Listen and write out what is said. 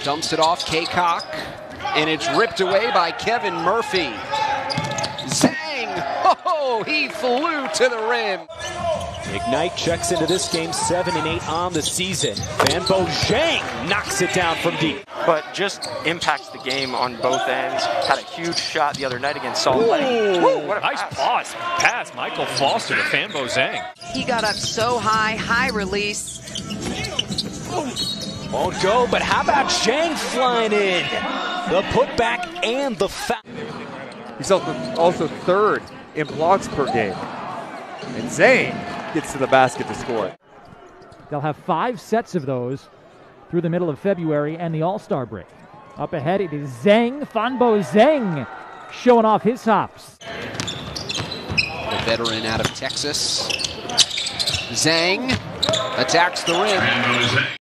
Dumps it off Kaycock, and it's ripped away by Kevin Murphy. Zeng! Oh, he flew to the rim. Ignite checks into this game, 7 and 8 on the season. Fanbo Zeng knocks it down from deep. But just impacts the game on both ends. Had a huge shot the other night against Salt Lake. Woo, what a nice pass. pass. Michael Foster to Fanbo Zeng. He got up so high, high release. Won't go, but how about Zeng flying in? The putback and the foul. He's also third in blocks per game. And Zane gets to the basket to score. They'll have five sets of those through the middle of February and the All Star break. Up ahead, it is Zeng, Fanbo Zeng, showing off his hops. The veteran out of Texas. Zeng attacks the rim.